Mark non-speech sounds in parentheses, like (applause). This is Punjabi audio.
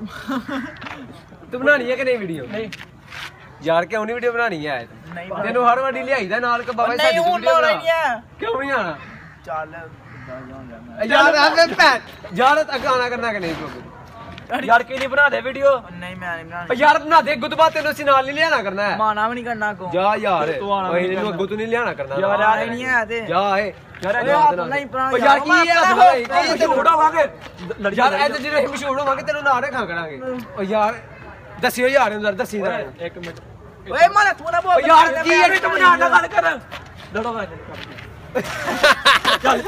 ਤੂੰ ਬਣਾਣੀ ਹੈ ਕਿ ਨਹੀਂ ਵੀਡੀਓ ਨਹੀਂ। ਯਾਰ ਕਿਉਂ ਨਹੀਂ ਵੀਡੀਓ ਬਣਾਣੀ ਹੈ ਨਹੀਂ ਤੈਨੂੰ ਹਰ ਵਾਰੀ ਲਿਆਈਦਾ ਨਾਲ ਕਿ ਬਾਬਾ ਸਾਡੀ ਵੀਡੀਓ ਬਣਾ। ਕਿਉਂ ਨਹੀਂ ਆਣਾ ਚੱਲ। ਯਾਰ ਆ ਭੈਣ ਯਾਰ ਤਾਂ ਗਾਣਾ ਕਰਨਾ ਕਿ ਨਹੀਂ? ਤੂੰ ਯਾਰ ਕਿਹਦੀ ਬਣਾ ਦੇ ਵੀਡੀਓ ਨਹੀਂ ਮੈਂ ਨਹੀਂ ਬਣਾਣੀ ਯਾਰ ਬਣਾ ਦੇ ਗੁੱਤਬਾ ਤੈਨੂੰ ਅਸੀਂ ਨਾਲ ਨਹੀਂ ਲਿਆਣਾ ਕਰਨਾ। ਹੈ ਮਾਣਾ ਵੀ ਨਹੀਂ ਕਰਨਾ ਕੋ ਜਾ ਯਾਰ ਓਏ ਇਹਨੂੰ ਗੁੱਤ ਨਹੀਂ ਲਿਆਣਾ ਕਰਨਾ। ਯਾਰ ਆ ਨਹੀਂ ਹੈ ਤੇ। ਜਾ ਏ। ਯਾਰ ਨਹੀਂ ਪੁਰਾਣਾ ਯਾਰ। ਕੀ ਹੈ ਇਹ ਤੇ ਛੋੜਾ ਯਾਰ ਇਹ ਤੇ ਜਿਹੜੇ ਮਸ਼ਹੂਰ ਹੋਵਾਂਗੇ ਤੈਨੂੰ ਨਾਲ ਰੱਖਾਂ ਕਰਾਂਗੇ। ਓ ਯਾਰ ਦੱਸਿਓ ਯਾਰ ਨੂੰ ਦੱਸੀ ਦਾ ਇੱਕ ਮਿੰਟ। ਓਏ ਮਾਲਾ ਤੂੰ ਬੋਲ। ਯਾਰ ਕੀ ਹੈ? ਤੂੰ ਨਾਲ ਗੱਲ ਕਰ। ਲੜੋ ਵਾ (laughs) ਚੱਲ